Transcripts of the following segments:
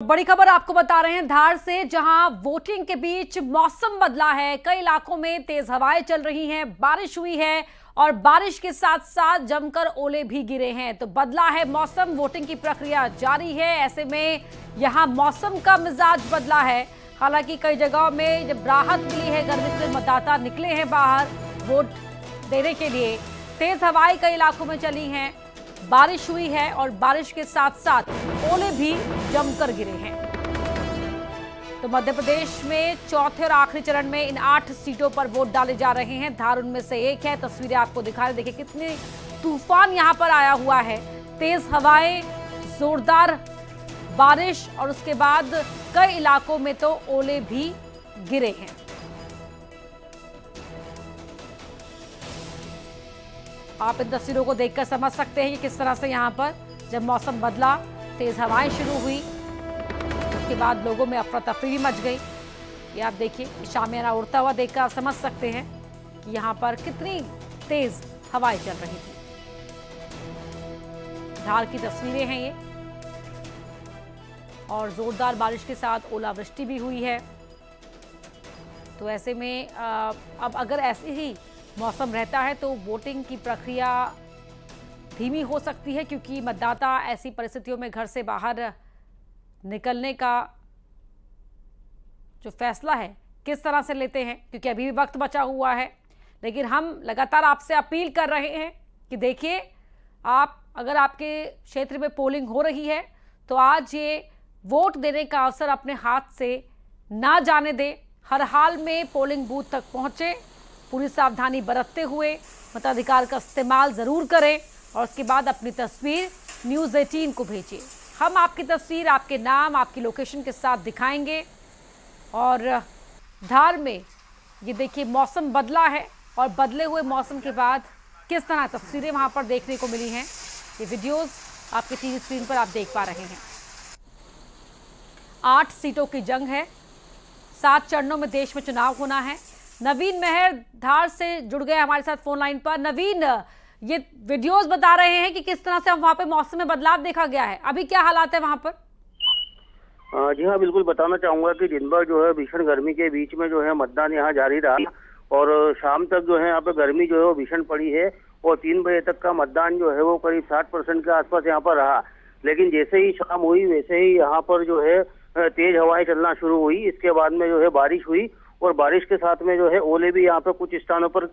बड़ी खबर आपको बता रहे हैं धार से, जहाँ वोटिंग के बीच मौसम बदला है। कई इलाकों में तेज हवाएँ चल रही हैं, बारिश हुई है और बारिश के साथ साथ जमकर ओले भी गिरे हैं। तो बदला है मौसम, वोटिंग की प्रक्रिया जारी है। ऐसे में यहाँ मौसम का मिजाज बदला है। हालाँकि कई जगहों में जब राहत मिली है, गर्मी से मतदाता निकले हैं बाहर वोट देने के लिए। तेज हवाएँ कई इलाकों में चली हैं। बारिश हुई है और बारिश के साथ साथ ओले भी जमकर गिरे हैं। तो मध्य प्रदेश में चौथे और आखिरी चरण में इन आठ सीटों पर वोट डाले जा रहे हैं। धार उनमें से एक है, तस्वीरें आपको दिखा रहे देखिए कितने तूफ़ान यहाँ पर आया हुआ है। तेज हवाएँ, जोरदार बारिश और उसके बाद कई इलाकों में तो ओले भी गिरे हैं। आप इन तस्वीरों को देखकर समझ सकते हैं कि किस तरह से यहाँ पर जब मौसम बदला, तेज हवाएँ शुरू हुई, उसके बाद लोगों में अफरा तफरी भी मच गई। ये आप देखिए शामियाना उड़ता हुआ देखकर आप समझ सकते हैं कि यहाँ पर कितनी तेज हवाएँ चल रही थी। धार की तस्वीरें हैं ये। और जोरदार बारिश के साथ ओलावृष्टि भी हुई है। तो ऐसे में अब अगर ऐसे ही मौसम रहता है तो वोटिंग की प्रक्रिया धीमी हो सकती है क्योंकि मतदाता ऐसी परिस्थितियों में घर से बाहर निकलने का जो फैसला है, किस तरह से लेते हैं? क्योंकि अभी भी वक्त बचा हुआ है। लेकिन हम लगातार आपसे अपील कर रहे हैं कि देखिए, आप, अगर आपके क्षेत्र में पोलिंग हो रही है तो आज ये वोट देने का अवसर अपने हाथ से ना जाने दें। हर हाल में पोलिंग बूथ तक पहुँचे। पूरी सावधानी बरतते हुए मताधिकार का इस्तेमाल ज़रूर करें और उसके बाद अपनी तस्वीर न्यूज़ एटीन को भेजिए। हम आपकी तस्वीर, आपके नाम, आपकी लोकेशन के साथ दिखाएँगे और धार में ये देखिए मौसम बदला है और बदले हुए मौसम के बाद किस तरह तस्वीरें वहाँ पर देखने को मिली हैं, ये वीडियोस आपके टीवी स्क्रीन पर आप देख पा रहे हैं। आठ सीटों की जंग है, सात चरणों में देश में चुनाव होना है नवीन मेहर धार से जुड़ गए हमारे साथ फ़ोन लाइन पर। नवीन, ये वीडियोस बता रहे हैं कि किस तरह से वहाँ पे मौसम में बदलाव देखा गया है। अभी क्या हालात है वहाँ पर? जी हाँ बिल्कुल बताना चाहूँगा कि दिन भर जो है भीषण गर्मी के बीच में जो है मतदान यहाँ जारी रहा और शाम तक जो है यहाँ पे गर्मी जो है वो भीषण पड़ी है और तीन बजे तक का मतदान जो है वो करीब साठ परसेंट के आसपास यहाँ पर रहा। लेकिन जैसे ही शाम हुई, वैसे ही यहाँ पर जो है तेज हवाएँ चलना शुरू हुई। इसके बाद में जो है बारिश हुई और बारिश के साथ में जो है ओले भी यहाँ पे कुछ स्थानों पर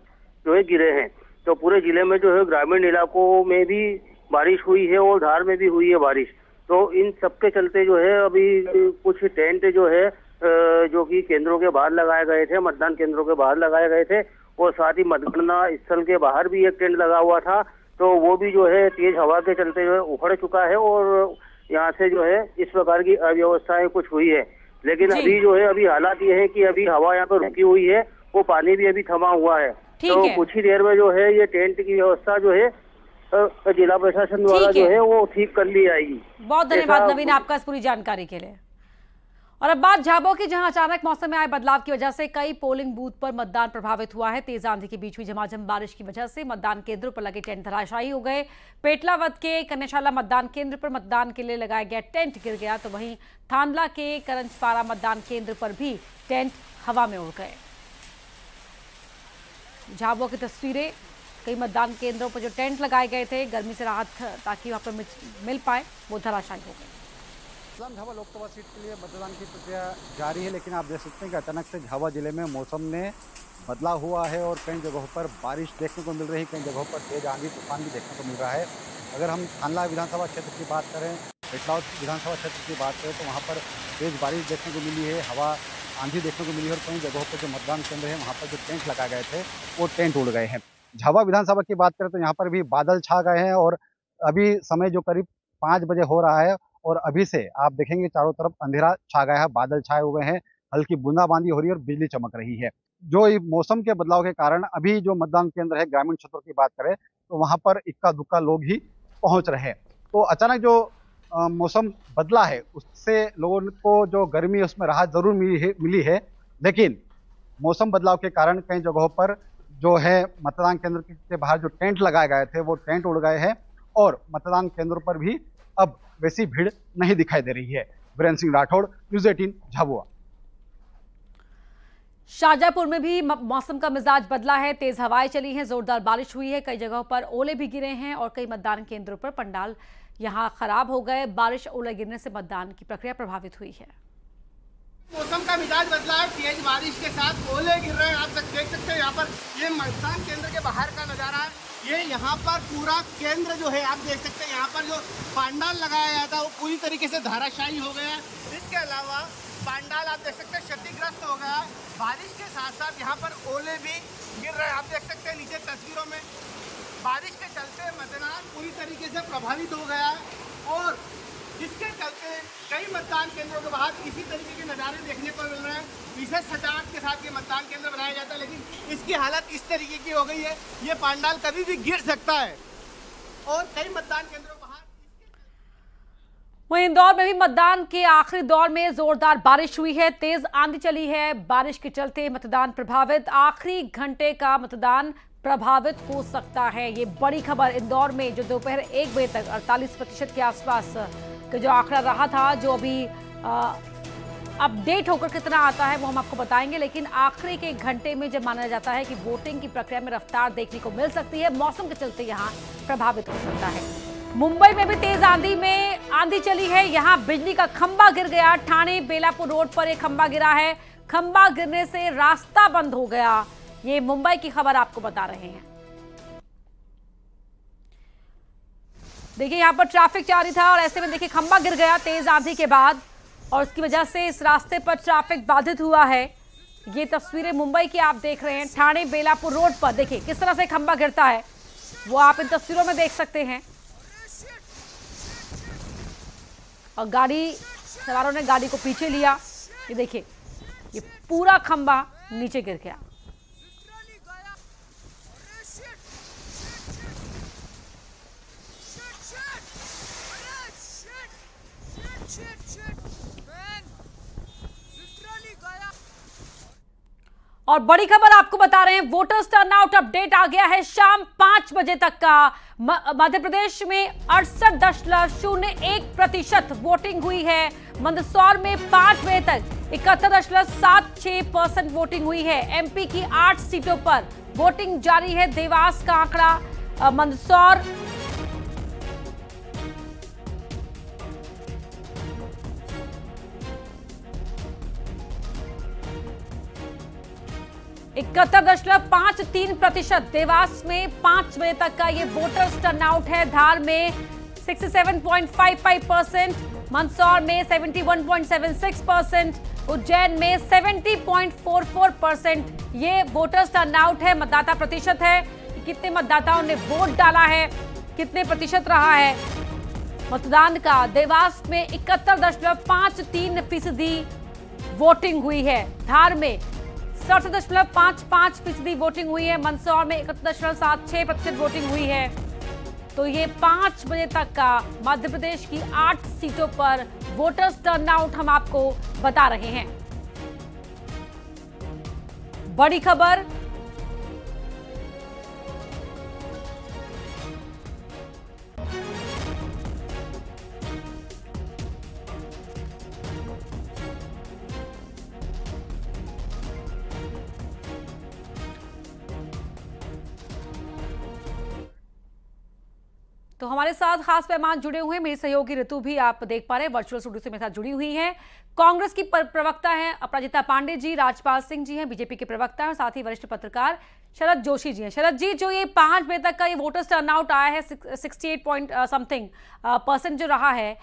जो है गिरे हैं। तो पूरे ज़िले में जो है ग्रामीण इलाकों में भी बारिश हुई है और धार में भी हुई है बारिश। तो इन सबके चलते जो है अभी कुछ टेंट जो है जो कि केंद्रों के बाहर लगाए गए थे, मतदान केंद्रों के बाहर लगाए गए थे, और साथ ही मतगणना स्थल के बाहर भी एक टेंट लगा हुआ था। तो वो भी जो है तेज हवा के चलते जो है उखड़ चुका है और यहाँ से जो है इस प्रकार की अव्यवस्थाएँ कुछ हुई है। लेकिन अभी जो है अभी हालात ये है कि अभी हवा यहाँ पर रुकी हुई है वो पानी भी अभी थमा हुआ है। तो कुछ ही देर में जो है ये टेंट की व्यवस्था जो है जिला प्रशासन द्वारा जो है। वो ठीक कर ली जाएगी। बहुत धन्यवाद नवीन आपका इस पूरी जानकारी के लिए। और अब बात झाबो की, जहाँ अचानक मौसम में आए बदलाव की वजह से कई पोलिंग बूथ पर मतदान प्रभावित हुआ है। तेज आंधी के बीच हुई झमाझम बारिश की वजह से मतदान केंद्रों पर लगे टेंट धराशायी हो गए। पेटलावत के कन्याशाला मतदान केंद्र पर मतदान के लिए लगाया गया टेंट गिर गया तो वहीं थानला के करंजपारा मतदान केंद्र पर भी टेंट हवा में उड़ गए। झाबुआ की तस्वीरें, कई मतदान केंद्रों पर जो टेंट लगाए गए थे, गर्मी से राहत ताकि वहाँ पर मिल पाए, वो धराशायी हो गए। झाबुआ लोकसभा सीट के लिए मतदान की प्रक्रिया जारी है, लेकिन आप देख सकते हैं कि अचानक से झावा ज़िले में मौसम में बदलाव हुआ है और कई जगहों पर बारिश देखने को मिल रही है, कई जगहों पर तेज आंधी, तूफ़ान भी देखने को मिल रहा है। अगर हम थानला विधानसभा क्षेत्र की बात करें पेटलाव विधानसभा क्षेत्र की बात करें तो वहाँ पर तेज बारिश देखने को मिली है, हवा आंधी देखने को मिली है और कई जगहों पर जो मतदान केंद्र है, वहाँ पर जो टेंट लगाए गए थे, वो टेंट उड़ गए हैं। झावा विधानसभा की बात करें तो यहाँ पर भी बादल छा गए हैं और अभी समय जो करीब पाँच बजे हो रहा है और अभी से आप देखेंगे चारों तरफ़ अंधेरा छा गया है, बादल छाए हुए हैं, हल्की बूंदाबांदी हो रही है और बिजली चमक रही है। जो मौसम के बदलाव के कारण अभी जो मतदान केंद्र है, ग्रामीण क्षेत्रों की बात करें तो वहाँ पर इक्का दुक्का लोग ही पहुँच रहे हैं। तो अचानक जो मौसम बदला है, उससे लोगों को जो गर्मी उसमें राहत ज़रूर मिली है मिली है। लेकिन मौसम बदलाव के कारण कई जगहों पर जो है, मतदान केंद्र के बाहर जो टेंट लगाए गए थे, वो टेंट उड़ गए हैं और मतदान केंद्रों पर भी अब वैसी भीड़ नहीं दिखाई दे रही है। Virendra Singh Rathore news eighteen Jhabua. Shahjahanpur में भी मौसम का मिजाज बदला है। तेज हवाएँ चली हैं जोरदार बारिश हुई है। कई जगहों पर ओले भी गिरे हैं और कई मतदान केंद्रों पर पंडाल यहाँ खराब हो गए। बारिश ओले गिरने से मतदान की प्रक्रिया प्रभावित हुई है। मौसम का मिजाज बदला है। तेज बारिश के साथ ओले गिर रहे हैं। आप तक देख सकते हैं यहाँ पर ये मतदान केंद्र के बाहर का नज़ारा है। ये यहाँ पर पूरा केंद्र जो है, आप देख सकते हैं, यहाँ पर जो पांडाल लगाया गया था, वो पूरी तरीके से धाराशाही हो गया है। इसके अलावा पांडाल आप देख सकते हैं, क्षतिग्रस्त हो गया है। बारिश के साथ साथ यहाँ पर ओले भी गिर रहे हैं, आप देख सकते हैं, नीचे तस्वीरों में। बारिश के चलते मतदान पूरी तरीके से प्रभावित हो गया है और जिसके चलते कई मतदान केंद्रों के बाहर इसी तरीके के नज़ारे देखने को मिल रहे हैं। विशेष सजावट के साथ ये मतदान केंद्र बनाया जाता है, लेकिन इसकी हालत इस तरीके की हो गई है। ये पांडाल कभी भी गिर सकता है। और कई मतदान केंद्रों वहीं इंदौर में भी मतदान के आखिरी दौर में जोरदार बारिश हुई है। तेज आंधी चली है। बारिश के चलते मतदान प्रभावित। आखिरी घंटे का मतदान प्रभावित हो सकता है। ये बड़ी खबर इंदौर में, जो दोपहर एक बजे तक 48 प्रतिशत के आसपास का जो आंकड़ा रहा था, जो अभी अपडेट होकर कितना आता है वो हम आपको बताएँगे, लेकिन आखिरी के एक घंटे में जब माना जाता है कि वोटिंग की प्रक्रिया में रफ्तार देखने को मिल सकती है, मौसम के चलते यहाँ प्रभावित हो सकता है। मुंबई में भी तेज आंधी में आंधी चली है, यहाँ बिजली का खंबा गिर गया, ठाणे बेलापुर रोड पर एक खंबा गिरा है, खंबा गिरने से रास्ता बंद हो गया। ये मुंबई की खबर आपको बता रहे हैं। देखिए, यहाँ पर ट्रैफ़िक जारी था और ऐसे में देखिए, खंबा गिर गया तेज आंधी के बाद और उसकी वजह से इस रास्ते पर ट्रैफ़िक बाधित हुआ है। ये तस्वीरें मुंबई की आप देख रहे हैं, ठाणे बेलापुर रोड पर। देखिए, किस तरह से खंबा गिरता है, वो आप इन तस्वीरों में देख सकते हैं। और गाड़ी, सवारों ने गाड़ी को पीछे लिया। ये देखिए, ये पूरा खंबा नीचे गिर गया। और बड़ी खबर आपको बता रहे हैं वोटर्स टर्नआउट अपडेट आ गया है शाम पाँच बजे तक का। मध्य प्रदेश में अड़सठ दशमलव शून्य एक प्रतिशत वोटिंग हुई है। मंदसौर में पाँच बजे तक इकहत्तर दशमलव सात छह परसेंट वोटिंग हुई है। एमपी की आठ सीटों पर वोटिंग जारी है देवास का आंकड़ा। मंदसौर इकहत्तर दशमलव पाँच तीन प्रतिशत। देवास में पाँच बजे तक का ये वोटर्स टर्नआउट है। धार में 67.55 परसेंट मंदसौर में 71.76 परसेंट उज्जैन में 70.44 परसेंट ये वोटर्स टर्नआउट है। मतदाता प्रतिशत है कितने मतदाताओं ने वोट डाला है, कितने प्रतिशत रहा है। मतदान का देवास में इकहत्तर दशमलव पाँच तीन फ़ीसदी वोटिंग हुई है। धार में सड़सठ दशमलव पाँच पाँच फ़ीसदी वोटिंग हुई है। मंदसौर में इकहत्तर दशमलव सात छह प्रतिशत वोटिंग हुई है। तो ये पाँच बजे तक का मध्य प्रदेश की आठ सीटों पर वोटर्स टर्नआउट हम आपको बता रहे हैं। बड़ी खबर तो हमारे साथ खास मेहमान जुड़े हुए हैं। मेरी सहयोगी ऋतु भी आप देख पा रहे हैं। वर्चुअल स्टूडियो से मेरे साथ जुड़ी हुई हैं। कांग्रेस की प्रवक्ता हैं अपराजिता पांडे जी, राजपाल सिंह जी हैं, बीजेपी के प्रवक्ता हैं और साथ ही वरिष्ठ पत्रकार शरद जोशी जी हैं। शरद जी, जो ये पाँच बजे तक का ये वोटर्स टर्नआउट आया है sixty eight point something percent जो रहा है,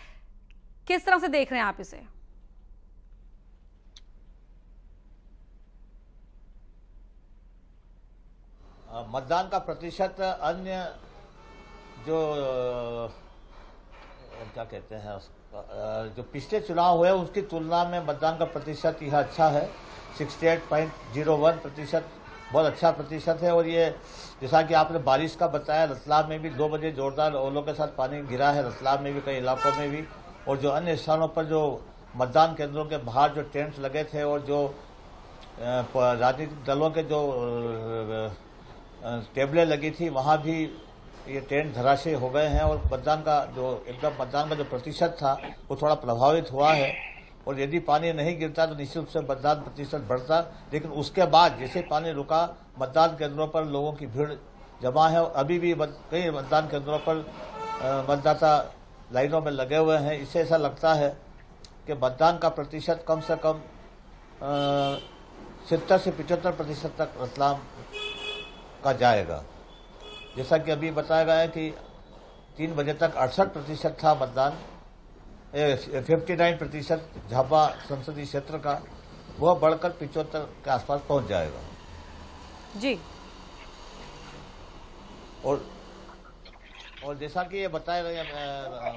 किस तरह से देख रहे हैं आप इसे? मतदान का प्रतिशत अन्य जो क्या कहते हैं जो पिछले चुनाव हुए, उसकी तुलना में मतदान का प्रतिशत यह अच्छा है। 68.01 प्रतिशत, बहुत अच्छा प्रतिशत है। और ये, जैसा कि आपने बारिश का बताया, रतलाम में भी दो बजे जोरदार ओलों के साथ पानी गिरा है, रतलाम में भी, कई इलाकों में भी। और जो अन्य स्थानों पर जो मतदान केंद्रों के बाहर जो टेंट लगे थे और जो राजनीतिक दलों के जो टेबलें लगी थी, वहाँ भी ये टेंट धराशय हो गए हैं और मतदान का जो एकदम मतदान का जो प्रतिशत था, वो थोड़ा प्रभावित हुआ है। और यदि पानी नहीं गिरता तो निश्चित रूप से मतदान प्रतिशत बढ़ता। लेकिन उसके बाद जैसे पानी रुका, मतदान केंद्रों पर लोगों की भीड़ जमा है। और अभी भी कई मतदान केंद्रों पर मतदाता लाइनों में लगे हुए हैं। इससे ऐसा लगता है कि मतदान का प्रतिशत कम से कम सत्तर से पिचहत्तर प्रतिशत तक रतलाम का जाएगा। जैसा कि अभी बताया गया है कि तीन बजे तक अड़सठ प्रतिशत था मतदान फिफ्टी नाइन प्रतिशत झापा संसदीय क्षेत्र का वह बढ़कर पिचहत्तर के आसपास पहुँच जाएगा। जी। और और जैसा कि ये बताया गया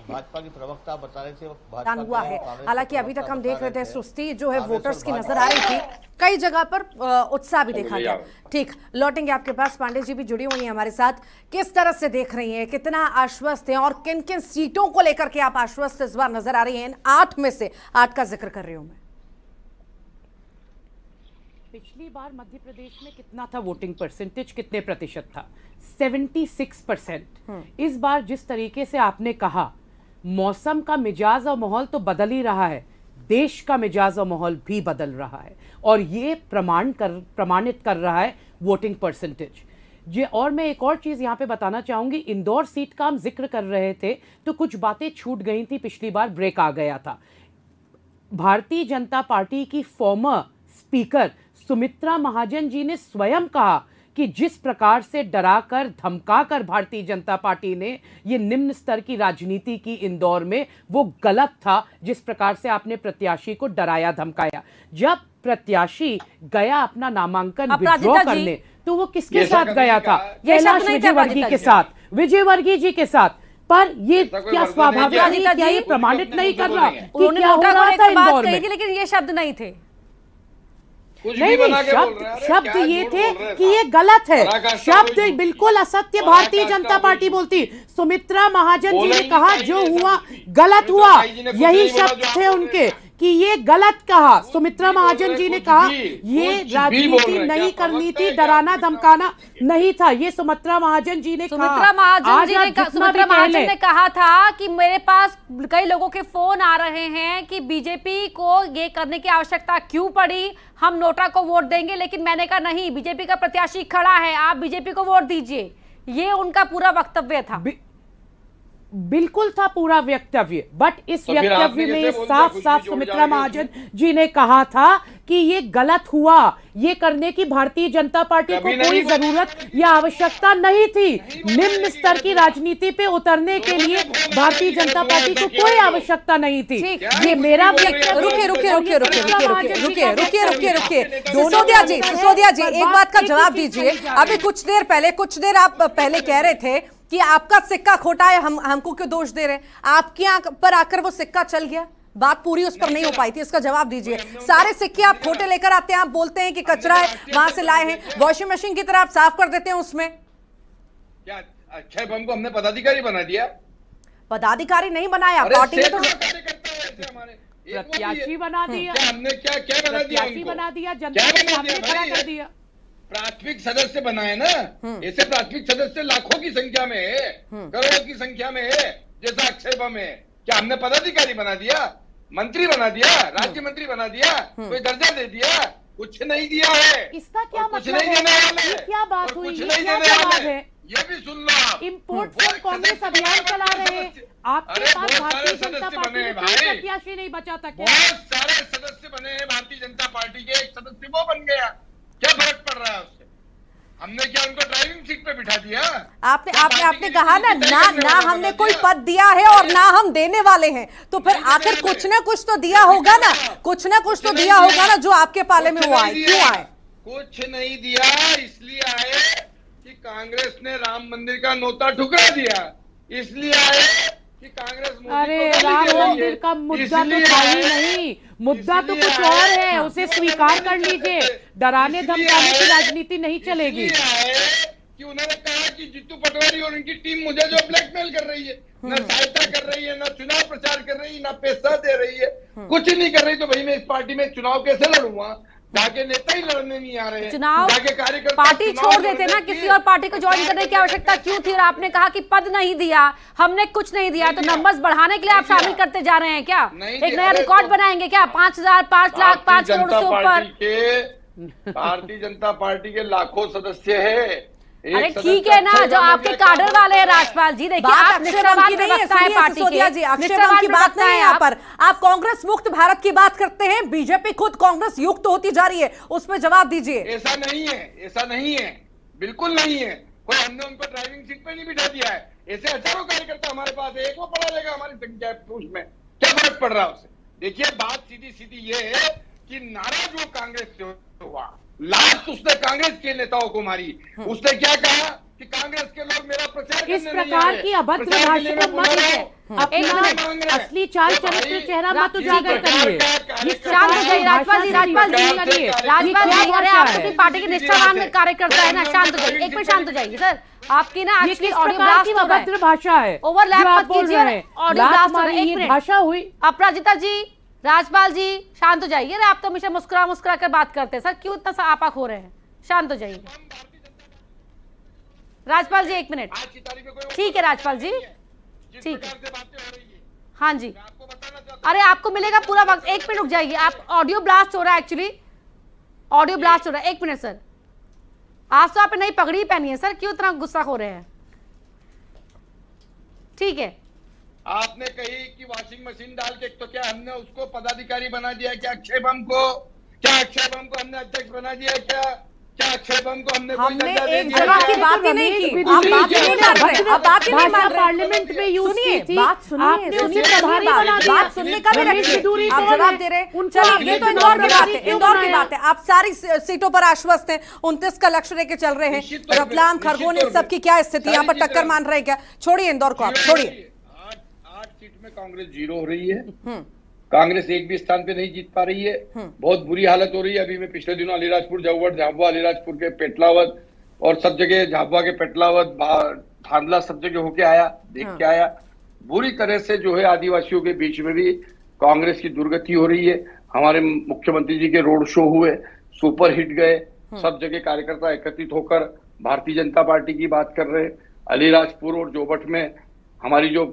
भाजपा की प्रवक्ता बता रहे थे भाजपा हुआ है। हालाँकि अभी तक हम देख रहे थे थे। सुस्ती जो है वोटर्स की नज़र आ रही थी। कई जगह पर उत्साह भी देखा गया। ठीक लौटेंगे आपके पास। पांडे जी भी जुड़ी हुई हैं हमारे साथ। किस तरह से देख रही हैं? कितना आश्वस्त हैं? और किन किन सीटों को लेकर के आप आश्वस्त इस बार नज़र आ रही हैं? इन आठ में से आठ का ज़िक्र कर रही हूँ मैं। पिछली बार मध्य प्रदेश में कितना था वोटिंग परसेंटेज कितने प्रतिशत था? 76 परसेंट इस बार जिस तरीके से आपने कहा मौसम का मिजाज और माहौल तो बदल ही रहा है। देश का मिजाज और माहौल भी बदल रहा है। और ये प्रमाण कर प्रमाणित कर रहा है वोटिंग परसेंटेज जे और मैं एक और चीज़ यहाँ पे बताना चाहूँगी। इंदौर सीट का हम ज़िक्र कर रहे थे तो कुछ बातें छूट गई थी पिछली बार ब्रेक आ गया था। भारतीय जनता पार्टी की फॉर्मर स्पीकर सुमित्रा महाजन जी ने स्वयं कहा कि जिस प्रकार से डराकर धमकाकर भारतीय जनता पार्टी ने ये निम्न स्तर की राजनीति की इंदौर में वो गलत था जिस प्रकार से आपने प्रत्याशी को डराया धमकाया। जब प्रत्याशी गया अपना नामांकन विड्रॉ करने तो वो किसके साथ गया था? कैलाश था विजयवर्गीय के जी। साथ। विजयवर्गीय जी के साथ। पर ये क्या स्वाभाविक नहीं क्या ये प्रमाणित नहीं कर रहा? कि क्या हो रहा था इंदौर में? लेकिन ये शब्द नहीं थे। नहीं नहीं के बोल शब्द शब्द ये थे कि ये गलत है। शब्द बिल्कुल असत्य भारतीय जनता पार्टी बोलती। सुमित्रा महाजन जी ने कहा जो हुआ गलत हुआ यही शब्द थे उनके। कि ये गलत कहा। सुमित्रा महाजन जी ने कहा ये राजनीति नहीं करनी थी डराना धमकाना नहीं था ये सुमित्रा महाजन जी ने कहा। सुमित्रा महाजन जी ने सुमित्रा महाजन ने कहा था कि मेरे पास कई लोगों के फ़ोन आ रहे हैं कि बीजेपी को ये करने की आवश्यकता क्यों पड़ी? हम नोटा को वोट देंगे लेकिन मैंने कहा नहीं बीजेपी का प्रत्याशी खड़ा है आप बीजेपी को वोट दीजिए। ये उनका पूरा वक्तव्य था। बि- बिल्कुल था पूरा वक्तव्य बट इस तो वक्तव्य में साफ़ साफ़ सुमित्रा महाजन जी ने कहा था कि ये गलत हुआ ये करने की भारतीय जनता पार्टी को कोई ज़रूरत या आवश्यकता नहीं थी। निम्न स्तर की राजनीति पे उतरने के लिए भारतीय जनता पार्टी को कोई आवश्यकता नहीं थी। ये मेरा रुके रुके रुके ये रुकिए सुमित्रा रुकिए रुकिए का रुकिए रुकिए वक्तव्य रुकिए था। रुकिए दोनों सिसोदिया जी सिसोदिया जी एक बात का जवाब दीजिए। अभी कुछ देर पहले कुछ देर आप पहले कह रहे थे कि आपका सिक्का खोटा है हम हमको क्यों दोष दे रहे हैं? आपकी आँख पर आकर वो सिक्का चल गया। बात पूरी उस पर नहीं हो पाई थी इसका जवाब दीजिए। सारे सिक्के आप खोटे लेकर आते हैं आप बोलते हैं कि कचरा है वहाँ से लाए हैं। वॉशिंग मशीन की तरह आप साफ़ कर देते हैं उसमें। क्या? अक्षय बम को हमने पदाधिकारी बना दिया। पदाधिकारी नहीं बनाया पार्टी ने तो। प्रत्याशी बना दिया। हमने क्या क्या बना दिया बना दिया जनता के बना सामने खड़ा कर दिया। प्राथमिक सदस्य बनाए ना। ऐसे प्राथमिक सदस्य लाखों की संख्या में है करोड़ों की संख्या में है जैसा अक्षय बम है। क्या हमने पदाधिकारी बना दिया? मंत्री बना दिया? राज्य मंत्री बना दिया? कोई दर्जा दे दिया? कुछ नहीं दिया है। इसका क्या और कुछ मतलब नहीं है? देने वाले क्या बात हुई? कुछ नहीं देने वाले है? ये भी सुन लो आप इम्पोर्ट फ्रॉम कांग्रेस अभियान चला रहे हैं। आपके पास भारतीय जनता पार्टी में भाई। प्रत्याशी नहीं बचा था बहुत सारे सदस्य बने हैं भारतीय जनता पार्टी के। एक सदस्य वो बन गया। क्या फ़र्क पड़ रहा है उससे? हमने क्या उनको ड्राइविंग सीट पे बिठा दिया? आपने आपने आपने कहा ना ना ना हमने कोई पद दिया है और ना हम देने वाले हैं। तो फिर आखिर कुछ ना कुछ तो दिया होगा ना। कुछ ना कुछ तो दिया होगा ना जो आपके पाले में हुआ आए। क्यों आए? कुछ नहीं दिया। इसलिए आए कि कांग्रेस ने राम मंदिर का नोता ठुकरा दिया। इसलिए आए कि कांग्रेस अरे राम है। मंदिर का मुद्दा तो ही नहीं। मुद्दा तो कुछ और है उसे स्वीकार कर लीजिए। डराने धमकाने की राजनीति नहीं चलेगी। कि उन्होंने कहा कि जीतू पटवारी और उनकी टीम मुझे जो ब्लैकमेल कर रही है न सहायता कर रही है न चुनाव प्रचार कर रही है ना पैसा दे रही है कुछ नहीं कर रही तो भाई मैं इस पार्टी में चुनाव कैसे लड़ूँगा? जाके नेता ही लड़ने नहीं आ रहे हैं। चुनाव पार्टी छोड़ देते ना किसी और पार्टी को ज्वाइन करने की आवश्यकता क्यों थी? और आपने कहा कि पद नहीं दिया हमने कुछ नहीं दिया तो। नंबर्स बढ़ाने के लिए आप शामिल करते जा रहे हैं क्या? एक नया रिकॉर्ड तो- बनाएँगे क्या? पाँच हज़ार पाँच लाख पाँच करोड़ से ऊपर। के भारतीय जनता पार्टी के लाखों सदस्य है। अरे ठीक है ना जो आपके काडर वाले हैं? राजपाल जी देखिए आप की नहीं है पार्टी के। जी की बात नहीं है यहाँ पर। आप कांग्रेस मुक्त भारत की बात करते हैं बीजेपी खुद कांग्रेस युक्त होती जा रही है उस पर जवाब दीजिए। ऐसा नहीं है ऐसा नहीं है बिल्कुल नहीं है। कोई हमने उन पर ड्राइविंग सीट पे नहीं बिठा दिया है। ऐसे हज़ारों कार्यकर्ता हमारे पास है एक वो पढ़ा लेगा हमारी संख्या पुरुष में। क्या फ़र्क पड़ रहा है उससे देखिए बात सीधी सीधी ये है कि नाराज़ वो कांग्रेस से लास्ट उसने कांग्रेस के नेताओं को मारी उसने क्या कहा कि कांग्रेस के लोग मेरा प्रचार इस प्रकार की अभद्र के भाषा मत। हूँ। अपना एक हैं। असली चाल तो चरित्र चेहरा मत उजागर करिए शांत हो जाइए राजपाल जी राजपाल जी करिए। राजपाल जी अरे आप है? अपनी पार्टी के निष्ठावान कार्यकर्ता है ना शांत हो जाइए एक मिनट शांत हो जाइए सर आपकी ना ये एक्चुअली ऑडियो की ब्लास्ट हो रहा अभद्र है भाषा है जो मत कीजिए, हैं। लात blast हो रहा है, एक ये मिनट। भाषा हुई अपराजिता जी राजपाल जी शांत हो जाइए। आप तो हमेशा मुस्कुरा मुस्कुरा कर बात करते हैं। सर क्यों इतना सा आपा हो रहे हैं? शांत हो जाइए। राजपाल जी एक मिनट। ठीक है राजपाल जी। ठीक हो है। जी। अरे आपको मिलेगा पूरा वक्त। एक मिनट रुक जाइए। आप ऑडियो ब्लास्ट हो रहा है एक्चुअली ऑडियो ब्लास्ट हो रहा है। एक मिनट सर आज तो आपने नई पगड़ी पहनी है सर क्यों इतना गुस्सा हो रहे हैं? ठीक है। आपने कही कि वॉशिंग मशीन डाल के तो क्या हमने उसको पदाधिकारी बना दिया क्या अक्षय बम को क्या अक्षय बम को हमने अध्यक्ष बना दिया क्या क्या अक्षय बम को हमने हमने एक जगह की बात ही नहीं की। आप बात ही नहीं मान रहे। आप बात ही नहीं मान रहे। पार्लियामेंट में यूज़ सुनिए बात सुनिए उसे प्रभारी बना दिया। बात सुनने का भी रखिए। आप जवाब दे रहे हैं। चलिए ये तो इंदौर की बात है इंदौर की बात है। आप सारी सीटों पर आश्वस्त हैं। उनतीस का लक्ष्य लेके चल रहे हैं। रतलाम खरगोन इन तौर पे। सब की क्या स्थिति यहाँ पर टक्कर मान रहे हैं क्या? छोड़िए इंदौर को आप छोड़िए। सीट में कांग्रेस ज़ीरो हो रही है। कांग्रेस एक भी स्थान पे नहीं जीत पा रही है। बहुत बुरी हालत हो रही है। अभी मैं पिछले दिनों अलीराजपुर जाऊवट झाबुआ अलीराजपुर के पेटलावत और सब जगह झाबुआ के पेटलावत धांधला सब जगह होके आया देख के आया। बुरी तरह से जो है आदिवासियों के बीच में भी कांग्रेस की दुर्गति हो रही है। हमारे मुख्यमंत्री जी के रोड शो हुए सुपर हिट गए सब जगह कार्यकर्ता एकत्रित होकर भारतीय जनता पार्टी की बात कर रहे। हैं अलीराजपुर और जोबट में हमारी जो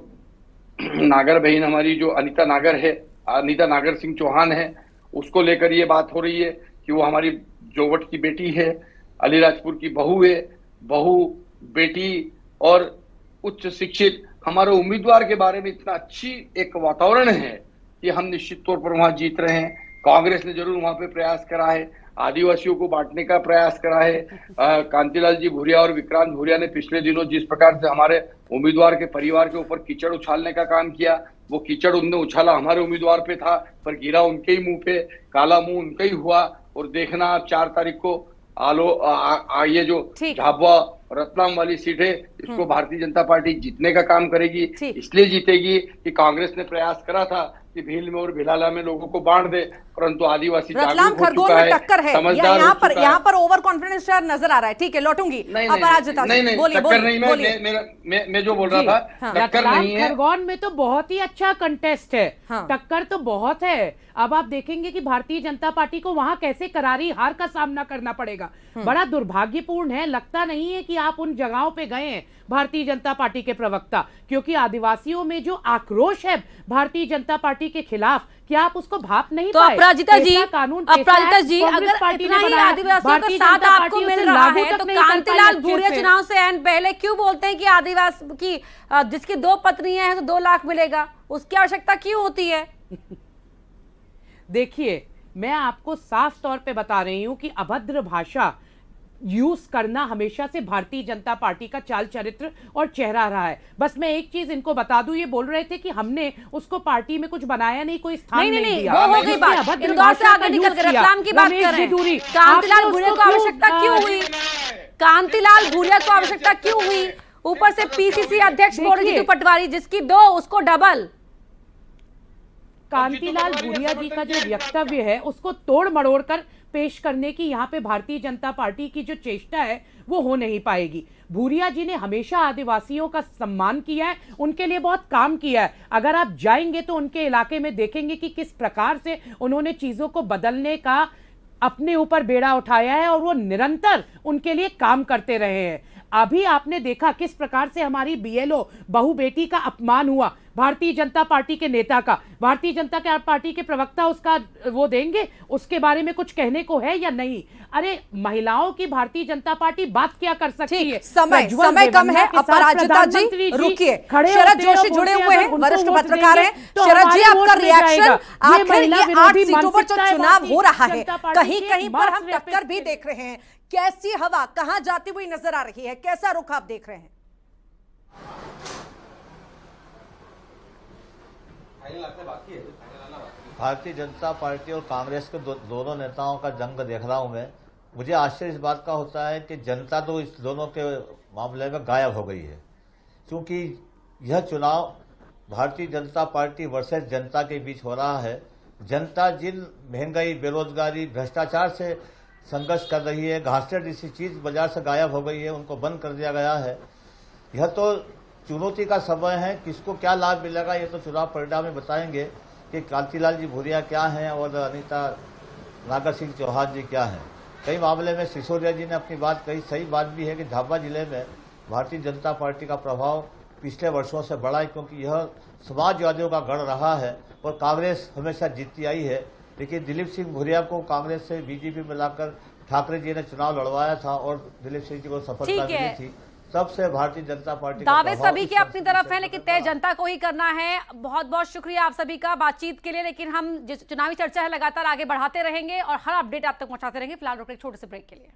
नागर बहन हमारी जो अनिता नागर है, अनिता नागर सिंह चौहान है, उसको लेकर ये बात हो रही है कि वो हमारी जोवट की बेटी है, अलीराजपुर की बहू है, बहू, बेटी और उच्च शिक्षित। हमारे उम्मीदवार के बारे में इतना अच्छी एक वातावरण है कि हम निश्चित तौर पर वहाँ जीत रहे हैं। कांग्रेस ने ज़रूर वहाँ पे प्रयास करा है। आदिवासियों को बांटने का प्रयास करा है। कांतिलाल जी भूरिया और विक्रांत भूरिया ने पिछले दिनों जिस प्रकार से हमारे उम्मीदवार के परिवार के ऊपर कीचड़ उछालने का काम किया वो कीचड़ उनने उछाला। हमारे उम्मीदवार पे था पर गिरा उनके ही मुँह पे काला मुँह उनका ही हुआ। और देखना आप चार तारीख को आलो आ, आ, आ, ये जो झाबुआ रतलाम वाली सीट है इसको भारतीय जनता पार्टी जीतने का काम करेगी। इसलिए जीतेगी कि कांग्रेस ने प्रयास करा था कि भील में और भिलाला में लोगों को बांट दे परंतु आदिवासी रतलाम खरगोन में टक्कर है। समझदार यहाँ पर यहाँ पर ओवर कॉन्फिडेंस नज़र आ रहा है। ठीक है लौटूँगी। नहीं नहीं जी नहीं बोलिए टक्कर नहीं मैं मैं मैं मैं जो बोल रहा था हाँ। टक्कर नहीं है। खरगोन में तो बहुत ही अच्छा कंटेस्ट है। हाँ। टक्कर तो बहुत है। अब आप देखेंगे कि भारतीय जनता पार्टी को वहाँ कैसे करारी हार का सामना करना पड़ेगा। हम्म। बड़ा दुर्भाग्यपूर्ण है। लगता नहीं है कि आप उन जगहों पे गए हैं। भारतीय जनता पार्टी के प्रवक्ता क्योंकि आदिवासियों में जो आक्रोश है भारतीय जनता पार्टी के खिलाफ क्या आप उसको भाप नहीं तो अपराजिता जी कानून अपराजिता जी अगर पार्टी इतना ही आदिवासियों का साथ आपको मिल रहा है तो कांतिलाल भूरिया चुनाव से एन पहले क्यों बोलते हैं कि आदिवासी की जिसकी दो पत्नियाँ हैं तो दो लाख मिलेगा? उसकी आवश्यकता क्यों होती है? देखिए मैं आपको साफ़ तौर पे बता रही हूँ कि अभद्र भाषा यूज़ करना हमेशा से भारतीय जनता पार्टी का चाल चरित्र और चेहरा रहा है बस मैं एक चीज़ इनको बता दूँ ये बोल रहे थे कि हमने उसको पार्टी में कुछ बनाया नहीं कोई स्थान नहीं, नहीं, नहीं नहीं, दिया वो हो गई बात। इंदौर से आगे निकल। रतलाम की बात कर रहे हैं। कांतिलाल भूरिया को आवश्यकता क्यों, हुई कांतिलाल भूरिया को आवश्यकता क्यों हुई ऊपर से पीसीसी अध्यक्ष बोल रही पटवारी जिसकी दो उसको डबल कांतिलाल भूरिया जी का जो वक्तव्य है उसको तोड़ मरोड़ कर पेश करने की यहाँ पे भारतीय जनता पार्टी की जो चेष्टा है, वो हो नहीं पाएगी। भूरिया जी ने हमेशा आदिवासियों का सम्मान किया है, उनके लिए बहुत काम किया है। अगर आप जाएँगे तो उनके इलाके में देखेंगे कि किस प्रकार से उन्होंने चीज़ों को बदलने का अपने ऊपर बेड़ा उठाया है और वो निरंतर उनके लिए काम करते रहे हैं। अभी आपने देखा किस प्रकार से हमारी बीएलओ बहु बेटी का अपमान हुआ। भारतीय जनता पार्टी के नेता का। भारतीय जनता के पार्टी के प्रवक्ता उसका वो देंगे उसके बारे में कुछ कहने को है या नहीं? अरे महिलाओं की भारतीय जनता पार्टी बात क्या कर सकती है? समय समय कम है। अपराजिता जी रुकिए। शरद जोशी जुड़े हुए हैं, वरिष्ठ पत्रकार हैं। तो शरद जी आपका रिएक्शन आखिर ये आठ सीटों पर जो चुनाव हो रहा है। कहीं कहीं पर हम टक्कर भी देख रहे हैं। कैसी हवा कहाँ जाती हुई नज़र आ रही है? कैसा रुख आप देख रहे हैं? भारतीय जनता पार्टी और कांग्रेस के दो, दोनों नेताओं का जंग देख रहा हूँ मैं। मुझे आश्चर्य इस बात का होता है कि जनता तो इस दोनों के मामले में गायब हो गई है। क्योंकि यह चुनाव भारतीय जनता पार्टी वर्सेस जनता के बीच हो रहा है। जनता जिन महँगाई बेरोजगारी भ्रष्टाचार से संघर्ष कर रही है घासलेट जैसी चीज़ बाज़ार से गायब हो गई है उनको बंद कर दिया गया है। यह तो चुनौती का समय है किसको क्या लाभ मिलेगा ये तो चुनाव परिणाम में बताएँगे कि कांतिलाल जी भूरिया क्या हैं और अनिता नागर सिंह चौहान जी क्या हैं। कई मामले में सिसोदिया जी ने अपनी बात कही सही बात भी है कि झाबा ज़िले में भारतीय जनता पार्टी का प्रभाव पिछले वर्षों से बढ़ा है क्योंकि यह समाजवादियों का गढ़ रहा है और कांग्रेस हमेशा जीतती आई है। लेकिन दिलीप सिंह भूरिया को कांग्रेस से बीजेपी में लाकर ठाकरे जी ने चुनाव लड़वाया था और दिलीप सिंह जी को सफलता मिली। थी। तब से भारतीय जनता पार्टी दावे सभी के अपनी तरफ़ है लेकिन तय जनता को ही करना है। बहुत बहुत शुक्रिया आप सभी का बातचीत के लिए लेकिन हम जिस चुनावी चर्चा है लगातार आगे बढ़ाते रहेंगे और हर अपडेट आप तक पहुंचाते रहेंगे। फ़िलहाल रुक एक छोटे से ब्रेक के लिए।